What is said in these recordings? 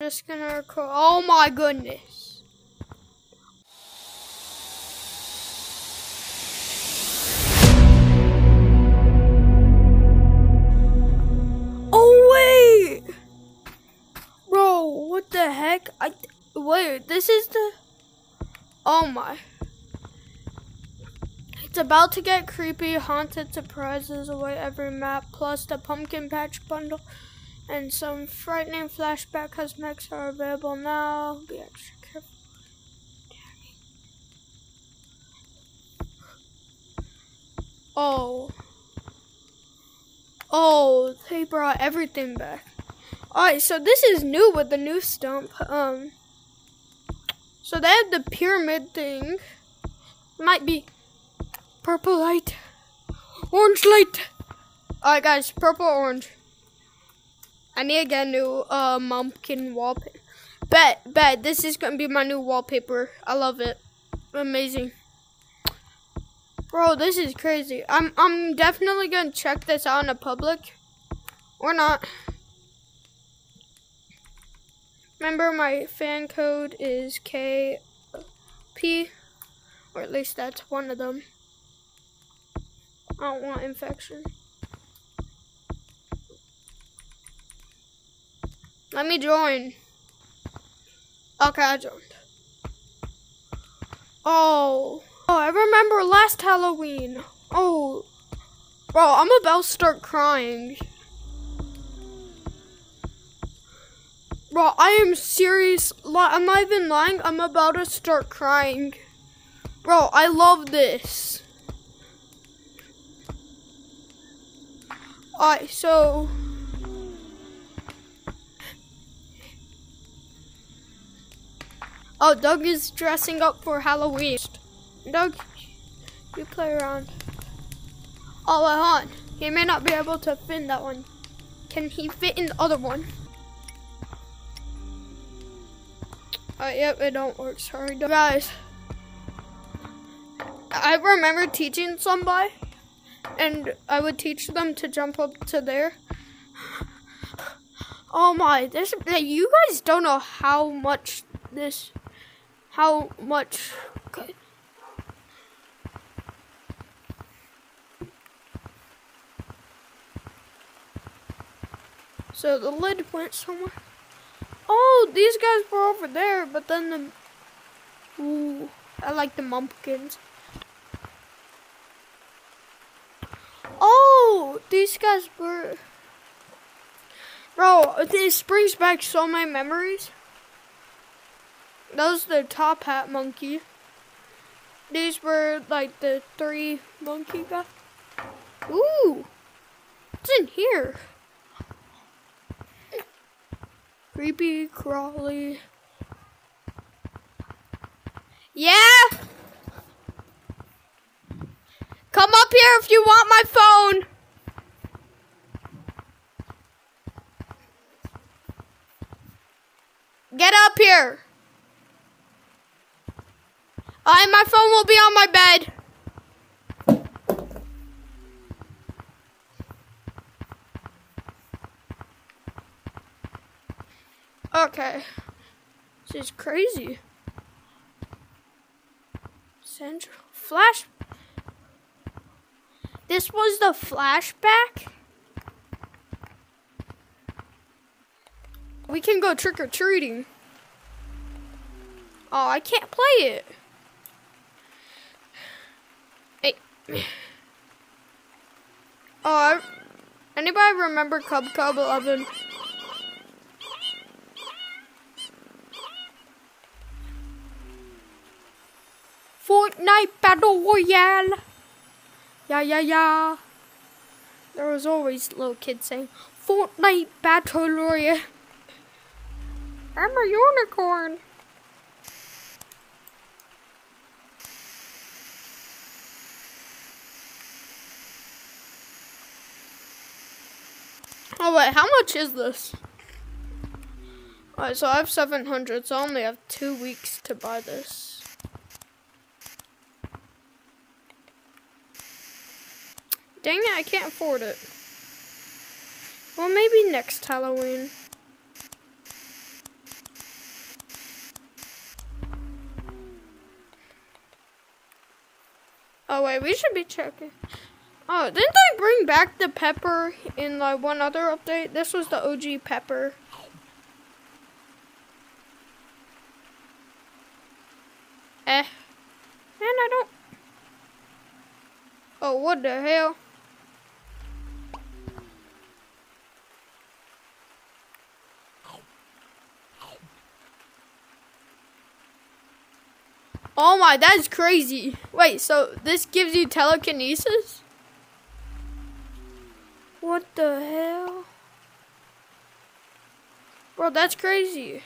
Just gonna record. Oh my goodness. Oh wait, bro, what the heck? I wait. This is the. Oh my. It's about to get creepy. Haunted surprises away every map, plus the pumpkin patch bundle and some frightening flashback cosmetics are available now. Be extra careful. Oh. Oh, they brought everything back. Alright, so this is new with the new stump. Um so they have the pyramid thing. Might be purple light. Orange light. Alright guys, purple orange. I need to get a new uh, Mumpkin wallpaper. Bet, bet, this is gonna be my new wallpaper. I love it. Amazing. Bro, this is crazy. I'm I'm definitely gonna check this out in the public. Or not. Remember my fan code is KP. Or at least that's one of them. I don't want infection. Let me join. Okay, I joined. Oh. Oh, I remember last Halloween. Oh. Bro, I'm about to start crying. Bro, I am serious. I'm not even lying. I'm about to start crying. Bro, I love this. Alright, so... Oh, Doug is dressing up for Halloween. Doug, you play around. Oh, hold on. He may not be able to fit in that one. Can he fit in the other one? Oh, yep, it don't work. Sorry, Doug. guys. I remember teaching somebody, and I would teach them to jump up to there. Oh my, this you guys don't know how much this how much. So the lid went somewhere. Oh, these guys were over there, but then the ooh, I like the mumpkins. Oh, these guys were Bro, this brings back so many memories. That was the top hat monkey. These were like the three monkey guys. Ooh, what's in here? Creepy crawly. Yeah. Come up here if you want my phone. Get up here. And my phone will be on my bed. Okay. This is crazy. Central flash. This was the flashback? We can go trick or treating. Oh, I can't play it. Oh, anybody remember Cub Cub 11? Fortnite Battle Royale. Yeah, yeah, yeah. There was always little kids saying, Fortnite Battle Royale. I'm a unicorn. Oh wait, how much is this? Alright, so I have 700, so I only have two weeks to buy this. Dang it, I can't afford it. Well, maybe next Halloween. Oh wait, we should be checking. Oh, didn't they bring back the pepper in like one other update? This was the OG pepper. Eh. Man, I don't... Oh, what the hell? Oh my, that's crazy. Wait, so this gives you telekinesis? What the hell? Bro, that's crazy.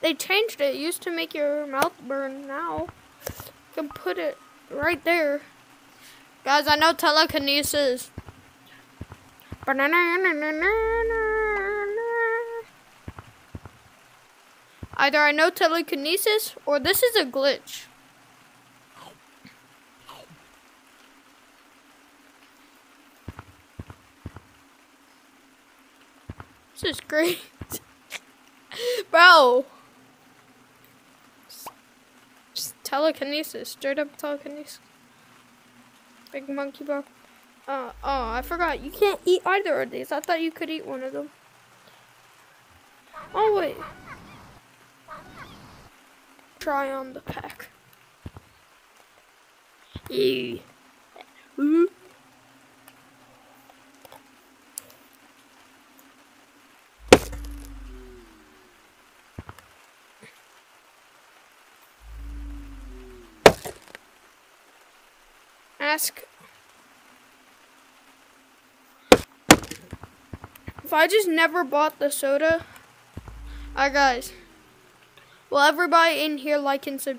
They changed it. it. used to make your mouth burn. Now, you can put it right there. Guys, I know telekinesis. Either I know telekinesis or this is a glitch. This is great. Bro. Just telekinesis. Straight up telekinesis. Big monkey bro. Uh, oh, I forgot. You can't eat either of these. I thought you could eat one of them. Oh, wait try on the pack. Yeah. Ooh. If I just never bought the soda. Alright guys. Will everybody in here like and sub?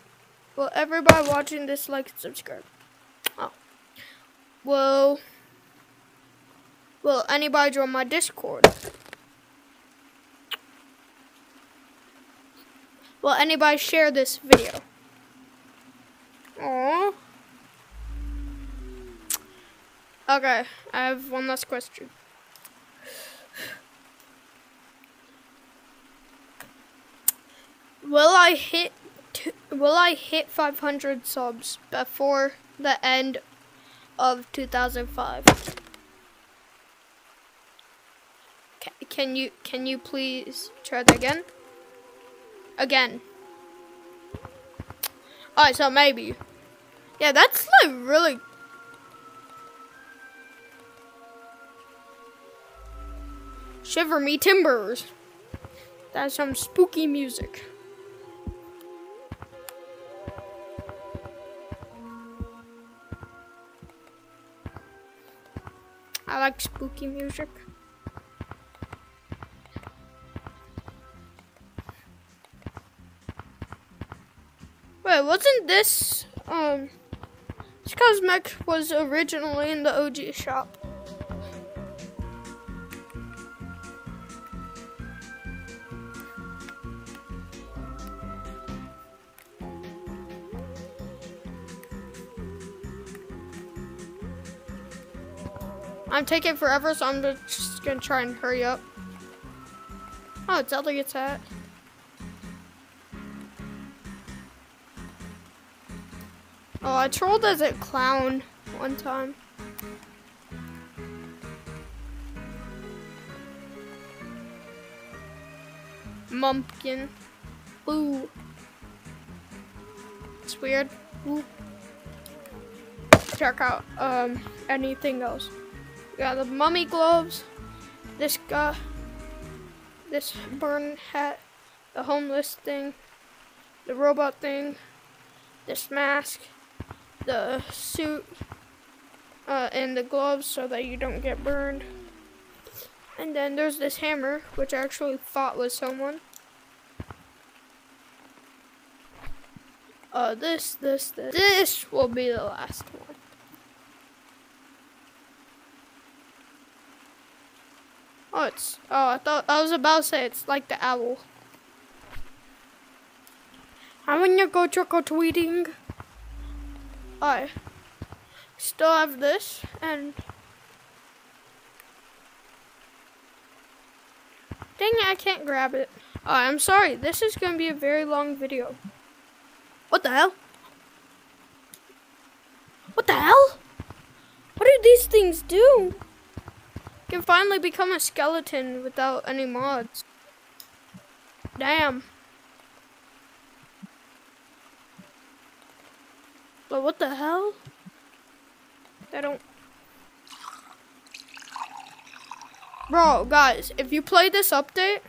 Will everybody watching this like and subscribe? Oh. Will. Will anybody join my Discord? Will anybody share this video? Aww. Okay, I have one last question. Will I hit will I hit 500 subs before the end of 2005? Can you can you please try that again? Again. Alright, so maybe. Yeah, that's like really Shiver me timbers. That's some spooky music. I like spooky music. Wait, wasn't this, um, this cosmetic was originally in the OG shop. I'm taking forever, so I'm just gonna try and hurry up. Oh, Zelda gets that. Oh, I trolled as a clown one time. Mumpkin. Ooh. It's weird. Ooh. Check out um anything else. We got the mummy gloves, this guy, this burn hat, the homeless thing, the robot thing, this mask, the suit, uh, and the gloves so that you don't get burned. And then there's this hammer, which I actually thought was someone. Uh, this, this, this. This will be the last one. Oh, it's. Oh, I thought I was about to say it's like the owl. I'm gonna go trick or treating. I still have this and. Dang it, I can't grab it. Oh, I'm sorry. This is gonna be a very long video. What the hell? What the hell? What do these things do? Can finally become a skeleton without any mods. Damn. But what the hell? I don't... Bro, guys, if you play this update,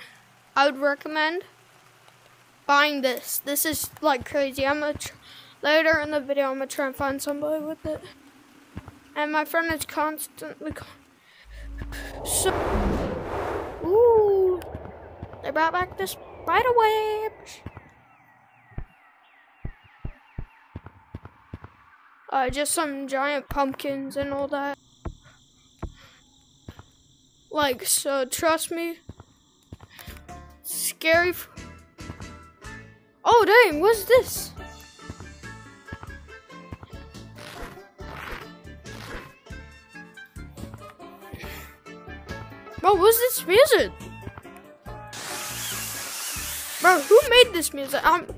I would recommend buying this. This is like crazy. I'm gonna later in the video. I'm gonna try and find somebody with it. And my friend is constantly. So, ooh, they brought back the spider webs. Uh, just some giant pumpkins and all that. Like, so trust me. Scary. oh, dang, what's this? Bro, what's this music? Bro, who made this music? I'm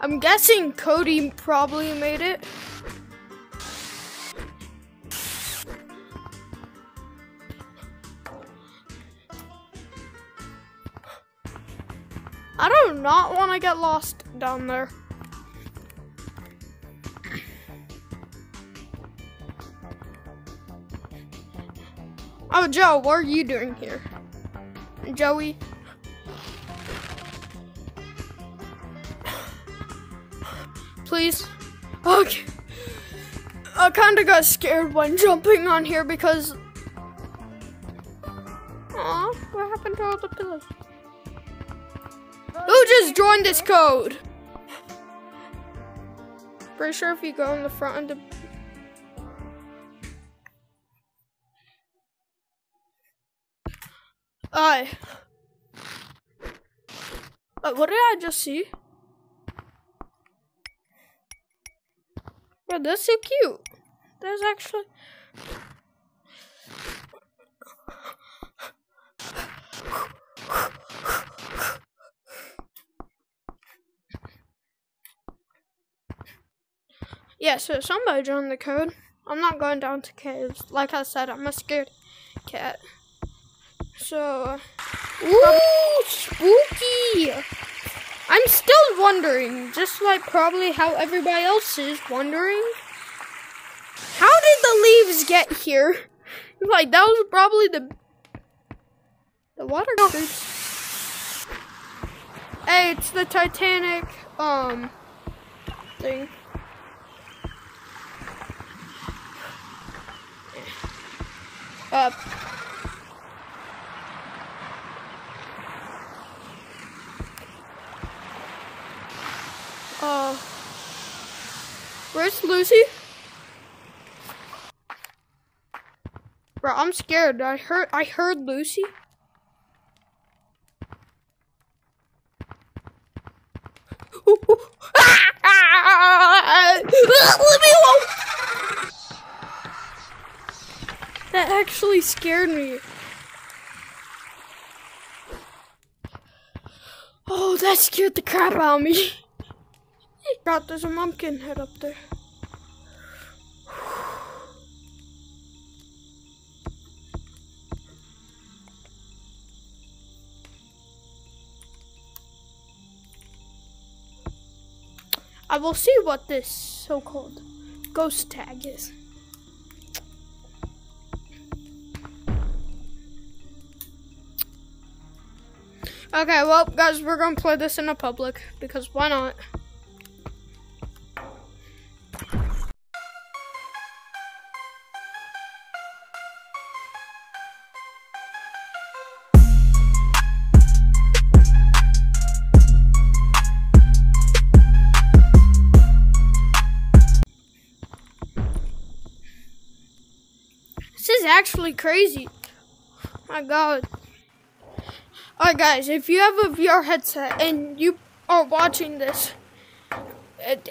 I'm guessing Cody probably made it. I do not want to get lost down there. Oh, Joe, what are you doing here? Joey? Please? Okay. I kinda got scared when jumping on here because... Aw, what happened to all the pillows? Who just joined this code? Pretty sure if you go in the front of the I. What did I just see? Yeah, that's so cute. That's actually. Yeah, so somebody joined the code. I'm not going down to caves. Like I said, I'm a scared cat. So, ooh, spooky. I'm still wondering, just like probably how everybody else is wondering. How did the leaves get here? Like that was probably the the water creatures. Hey, it's the Titanic um thing. Up. Uh, where's Lucy? Bro, I'm scared. I heard I heard Lucy. Let me alone. That actually scared me. Oh, that scared the crap out of me. God, there's a pumpkin head up there. I will see what this so-called ghost tag is. Okay, well, guys, we're gonna play this in a public because why not? Is actually crazy. My god. Alright guys, if you have a VR headset and you are watching this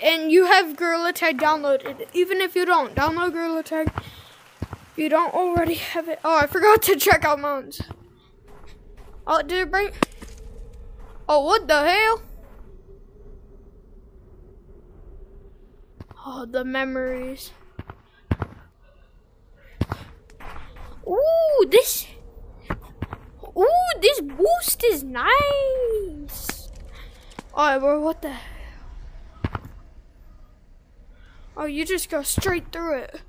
and you have Gorilla Tag downloaded, even if you don't, download Gorilla Tag. If you don't already have it. Oh, I forgot to check out mountains. Oh, did it bring? Oh, what the hell? Oh, the memories. Ooh, this. Ooh, this boost is nice. Alright, bro, what the? Oh, you just go straight through it.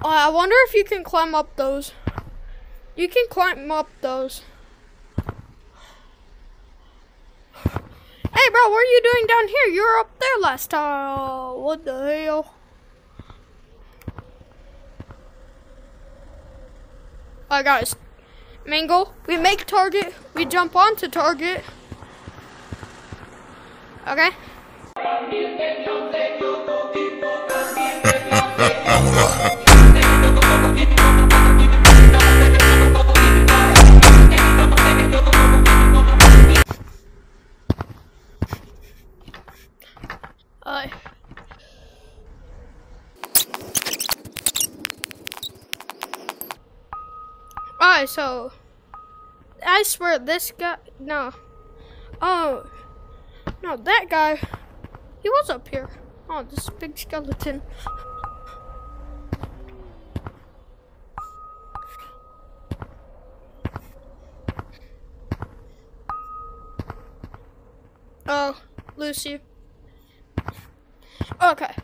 Oh, I wonder if you can climb up those. You can climb up those. Hey, bro, what are you doing down here? You were up there last time. What the hell? Alright, guys. Mingle. We make target. We jump onto target. Okay? Alright, so I swear this guy no. Oh no, that guy he was up here. Oh, this big skeleton. Oh, Lucy. Okay.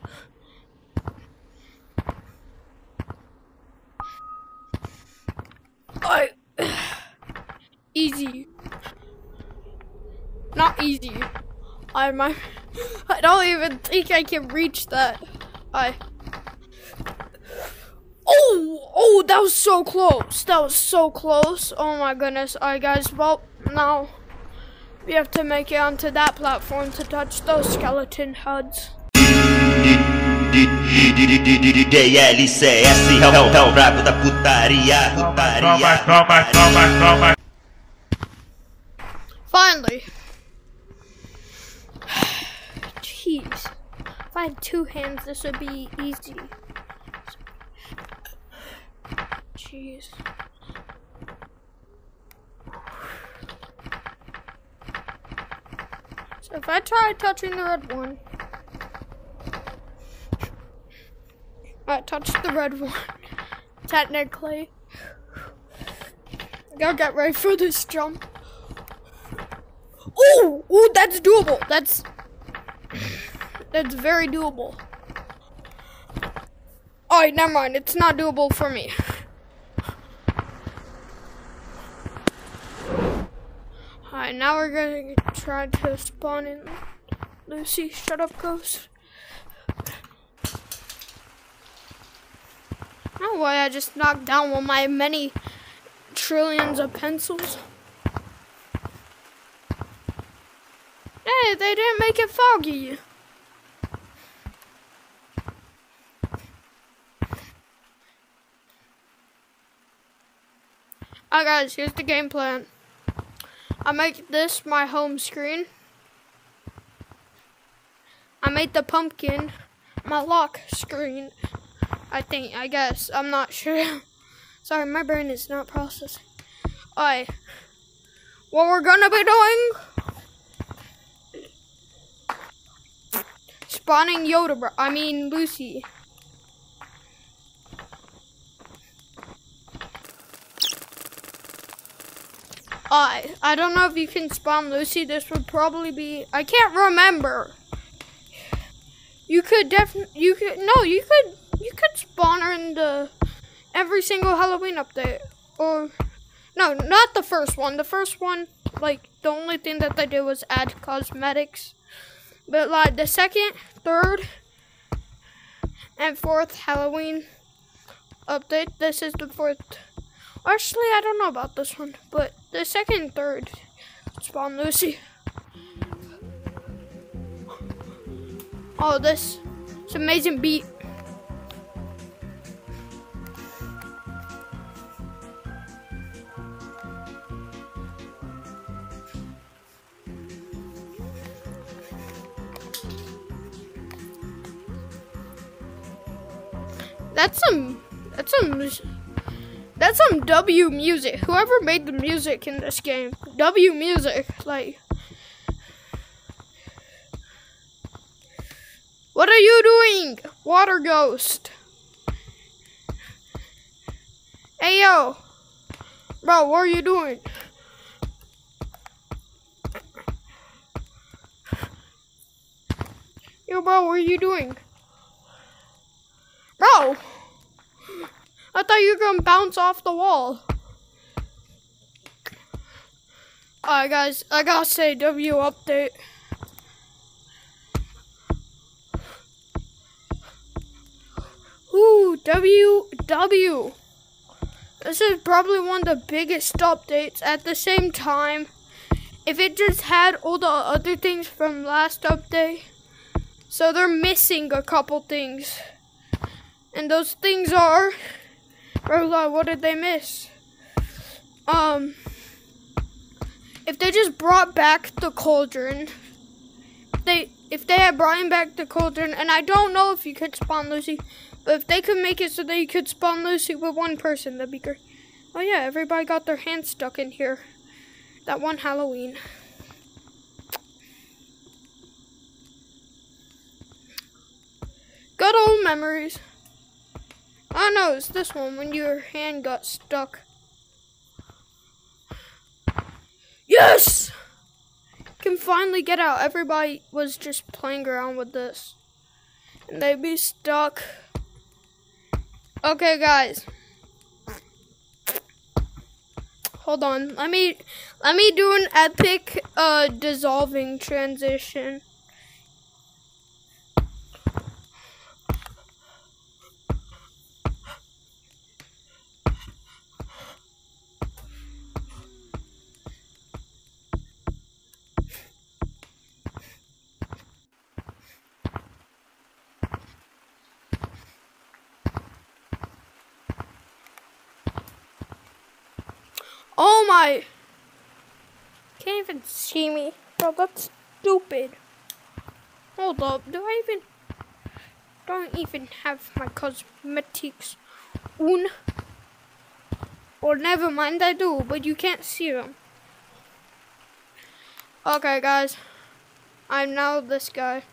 I easy. Not easy. I might I don't even think I can reach that. I Oh, oh, that was so close. That was so close. Oh my goodness. Alright guys, well now we have to make it onto that platform to touch those skeleton heads. Finally. If I had two hands, this would be easy. Jeez. So if I try touching the red one, I touched the red one. Technically, gotta get ready for this jump. Oh, oh, that's doable. That's that's very doable. Alright, never mind. It's not doable for me. Alright, now we're gonna try to spawn in Lucy. Shut up, ghost. Oh, why I just knocked down one of my many trillions of pencils. Hey, they didn't make it foggy. Guys, here's the game plan. I make this my home screen. I made the pumpkin my lock screen. I think, I guess, I'm not sure. Sorry, my brain is not processing. Alright. What we're gonna be doing spawning Yoda. I mean Lucy. I I don't know if you can spawn Lucy. This would probably be I can't remember. You could definitely you could no you could you could spawn her in the every single Halloween update or no not the first one. The first one like the only thing that they did was add cosmetics. But like the second, third, and fourth Halloween update, this is the fourth. Actually, I don't know about this one, but the second third spawn Lucy. Oh, this it's amazing beat. That's some. That's some. That's some W music. Whoever made the music in this game, W music. Like. What are you doing? Water ghost. Hey yo. Bro, what are you doing? Yo, bro, what are you doing? Bro! I thought you were gonna bounce off the wall. Alright, guys, I gotta say W update. Ooh, W, W. This is probably one of the biggest updates at the same time. If it just had all the other things from last update. So they're missing a couple things. And those things are, oh what did they miss? Um, if they just brought back the cauldron, they if they had brought him back the cauldron, and I don't know if you could spawn Lucy, but if they could make it so that you could spawn Lucy with one person, that'd be great. Oh yeah, everybody got their hands stuck in here. That one Halloween. Good old memories. Oh no, it's this one when your hand got stuck. Yes! Can finally get out. Everybody was just playing around with this. And they'd be stuck. Okay, guys. Hold on. Let me let me do an epic uh dissolving transition. Oh my! Can't even see me. Bro, that's stupid. Hold up, do I even... Don't even have my cosmetics on. Or never mind, I do, but you can't see them. Okay, guys. I'm now this guy.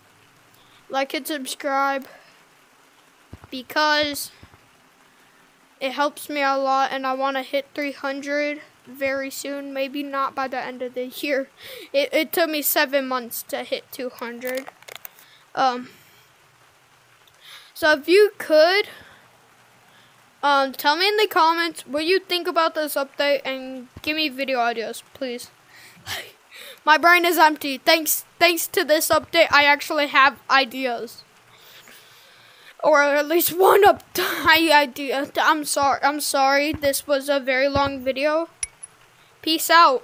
Like and subscribe. Because it helps me a lot and I want to hit 300 very soon. Maybe not by the end of the year. It, it took me seven months to hit 200. Um, so if you could, um, tell me in the comments what you think about this update and give me video ideas, please. My brain is empty. Thanks, thanks to this update, I actually have ideas or at least one up idea. I'm sorry. I'm sorry. This was a very long video. Peace out.